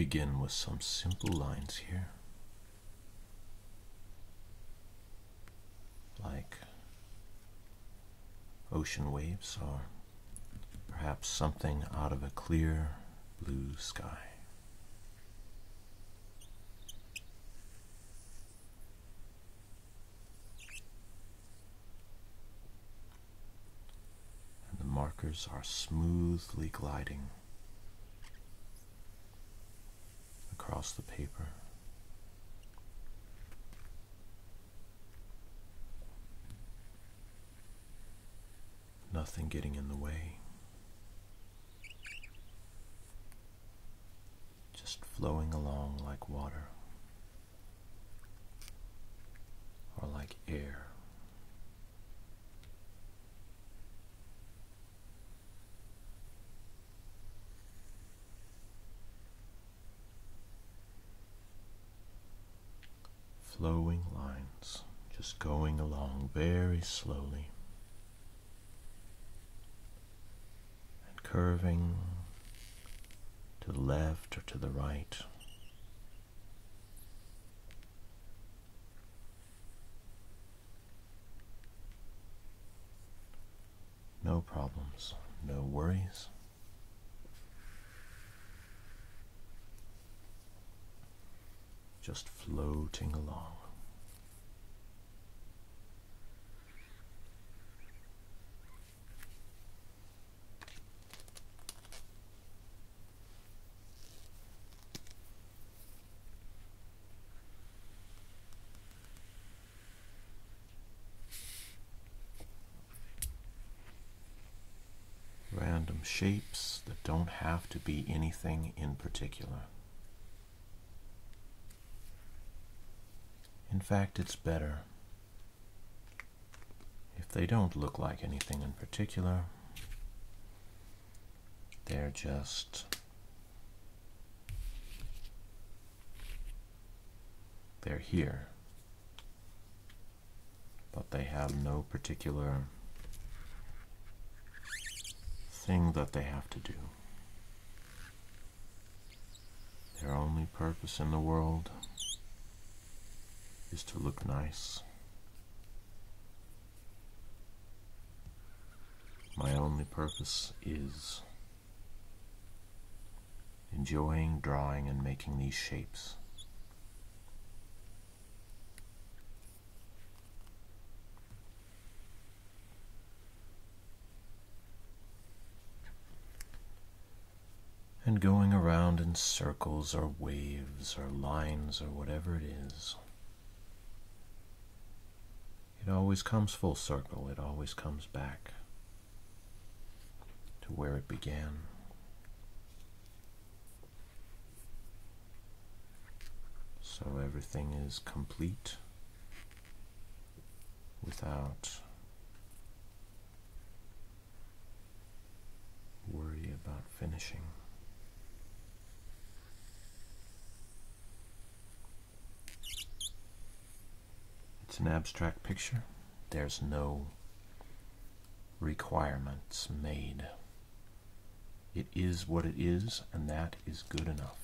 begin with some simple lines here. Like ocean waves or perhaps something out of a clear blue sky. And the markers are smoothly gliding across the paper. Nothing getting in the way. Just flowing along like water or like air. flowing lines, just going along very slowly and curving to the left or to the right. No problems, no worries. just floating along. Random shapes that don't have to be anything in particular. In fact, it's better if they don't look like anything in particular. They're just they're here, but they have no particular thing that they have to do. Their only purpose in the world is to look nice. My only purpose is enjoying drawing and making these shapes. And going around in circles or waves or lines or whatever it is. It always comes full circle, it always comes back to where it began. So everything is complete without worry about finishing. An abstract picture. There's no requirements made. It is what it is, and that is good enough.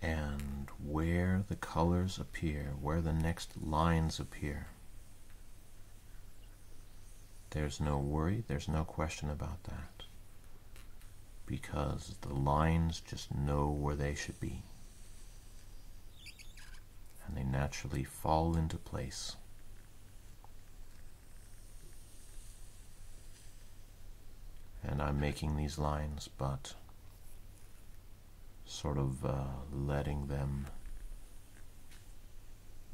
And where appear, where the next lines appear, there's no worry, there's no question about that. Because the lines just know where they should be. And they naturally fall into place. And I'm making these lines, but sort of uh, letting them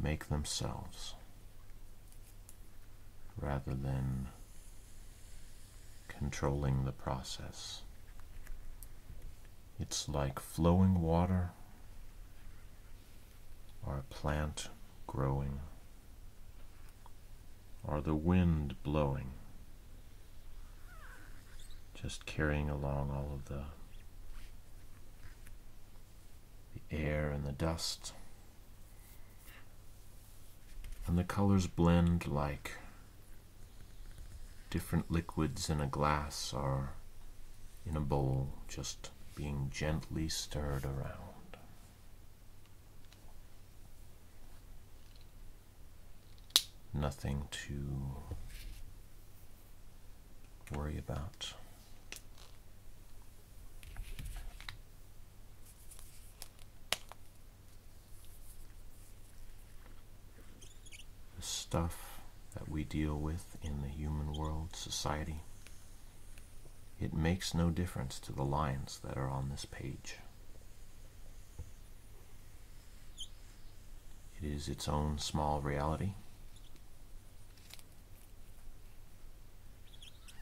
make themselves rather than controlling the process. It's like flowing water or a plant growing or the wind blowing, just carrying along all of the the air and the dust. And the colors blend like different liquids in a glass or in a bowl, just being gently stirred around. Nothing to worry about. The stuff that we deal with in the human world society, it makes no difference to the lines that are on this page. It is its own small reality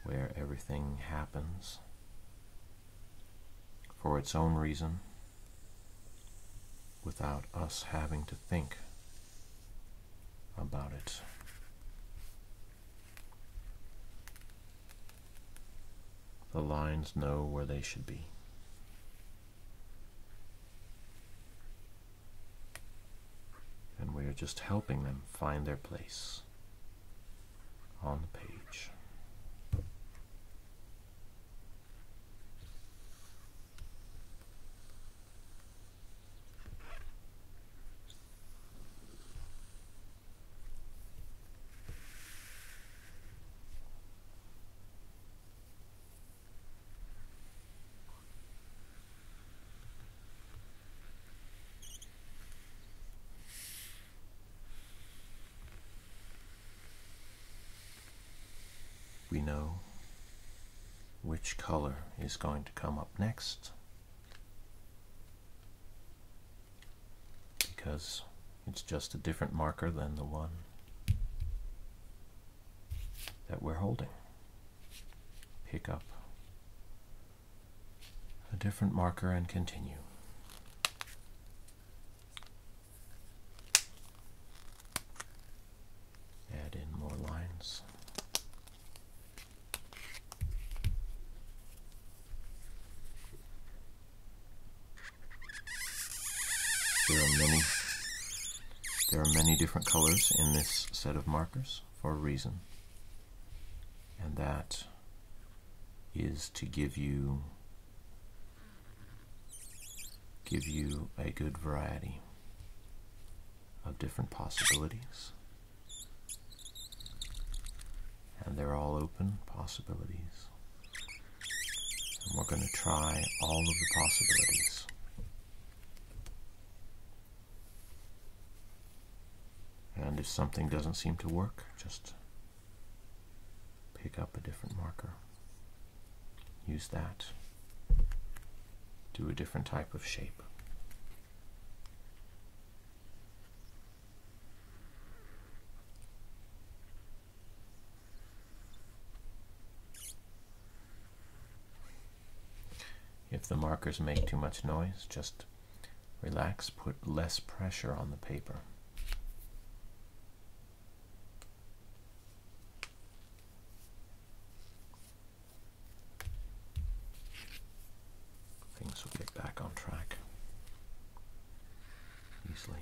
where everything happens for its own reason without us having to think about it. The lines know where they should be. And we are just helping them find their place on the page. we know which color is going to come up next because it's just a different marker than the one that we're holding. Pick up a different marker and continue. Add in more lines. There are many there are many in this set of markers for a reason. And that is to give you give you a good variety of different possibilities. And they're all open possibilities. And we're going to try all of the possibilities. And if something doesn't seem to work, just pick up a different marker. Use that. Do a different type of shape. If the markers make too much noise, just relax, put less pressure on the paper. Things will get back on track easily.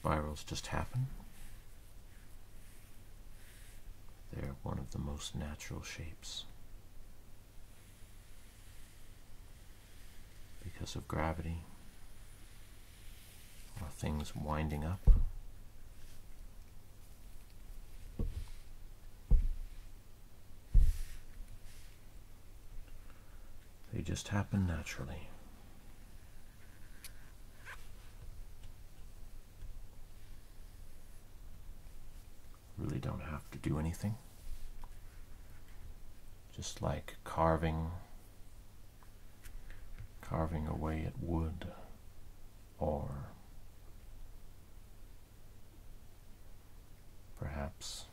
Spirals just happen. They're one of the most natural shapes. Because of gravity or things winding up. They just happen naturally. Really don't have to do anything. Just like carving carving away at wood or perhaps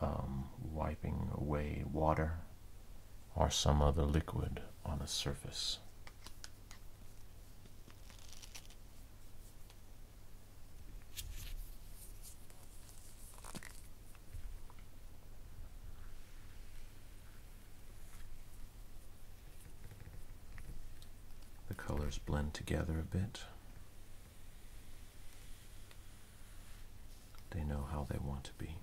um, wiping away water or some other liquid on a surface. Colors blend together a bit. They know how they want to be.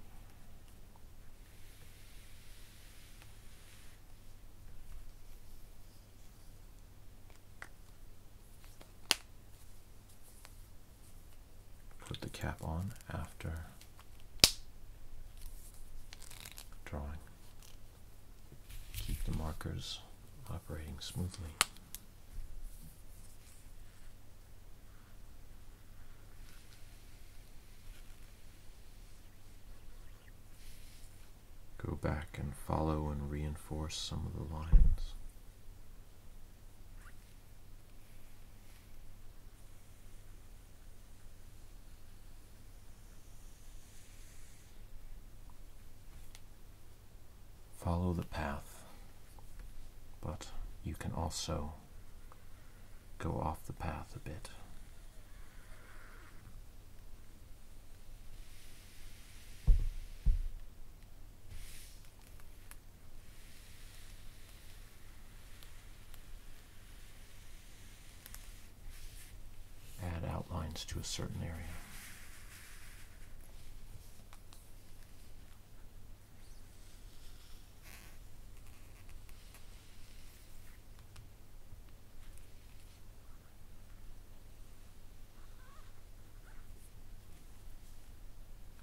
Put the cap on after drawing. Keep the markers operating smoothly. Back and follow and reinforce some of the lines. Follow the path, but you can also go off the path a bit. To a certain area.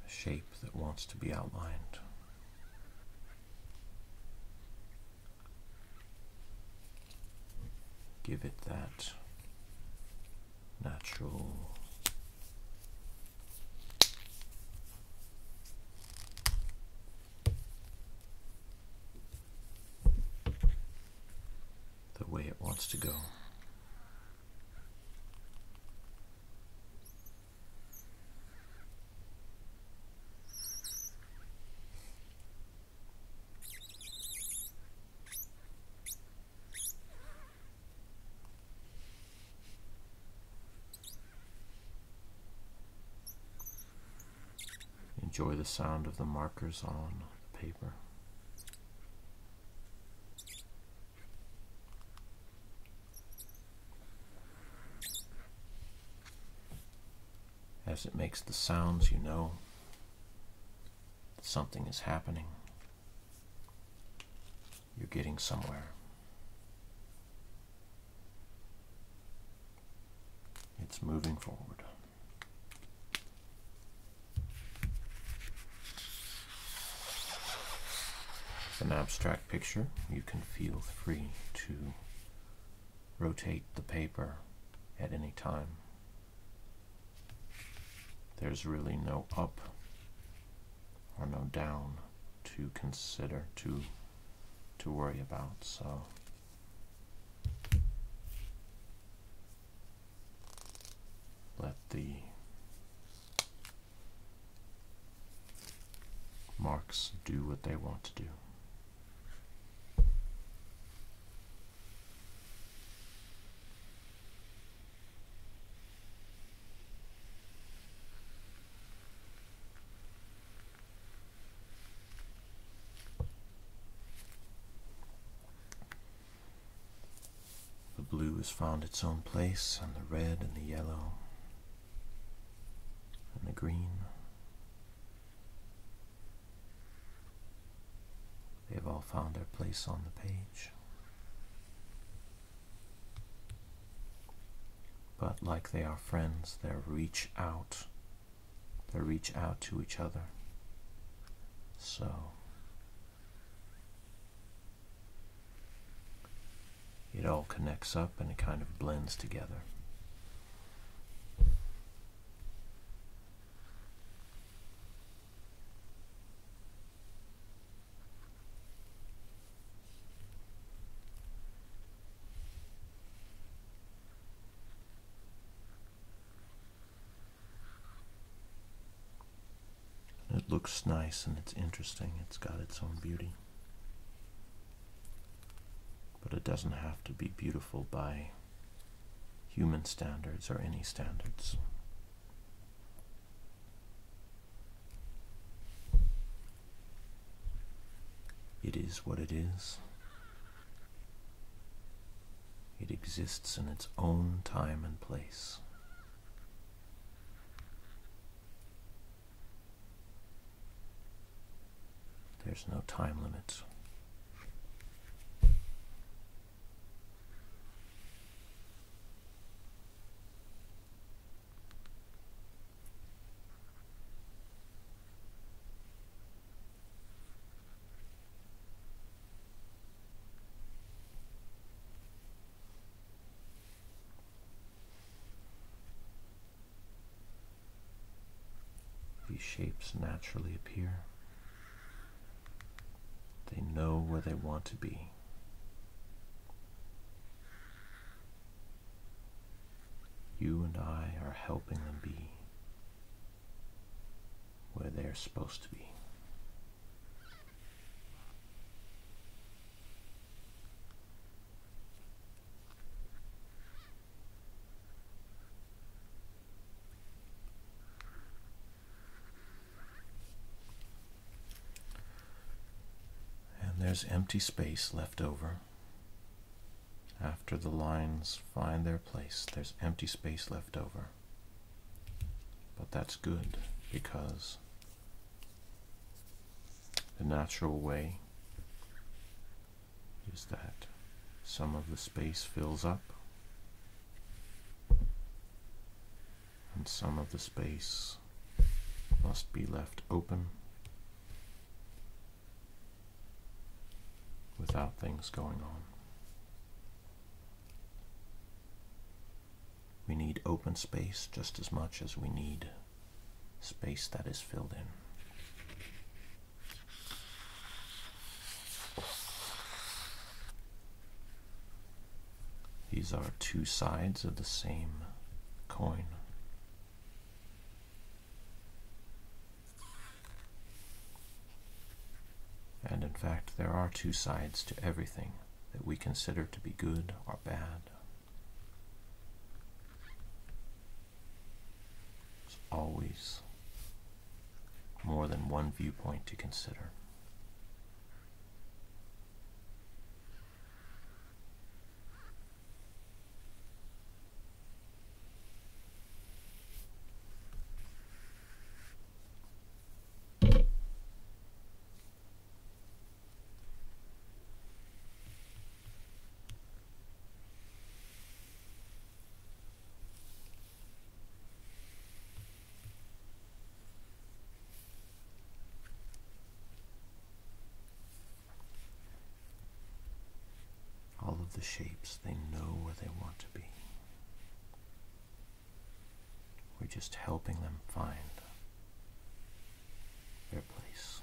A shape that wants to be outlined. Give it that natural the to go. Enjoy the sound of the markers on the paper. As it makes the sounds, you know something is happening. You're getting somewhere. It's moving forward. an abstract picture, you can feel free to rotate the paper at any time. There's really no up or no down to consider to to worry about so let the marks do what they want to do. Has found its own place, and the red and the yellow and the green. They've all found their place on the page. But like they are friends, they reach out. They reach out to each other. So it all connects up and it kind of blends together. It looks nice and it's interesting. It's got its own beauty. But it doesn't have to be beautiful by human standards or any standards. It is what it is. It exists in its own time and place. There's no time limit. Shapes naturally appear. They know where they want to be. You and I are helping them be where they're supposed to be. And there's empty space left over. After the lines find their place, there's empty space left over. But that's good because the natural way is that some of the space fills up and some of the space must be left open without things going on. We need open space just as much as we need space that is filled in. These are two sides of the same coin. And in fact, there are two sides to everything that we consider to be good or bad. There's always more than one viewpoint to consider. The shapes, they know where they want to be. We're just helping them find their place.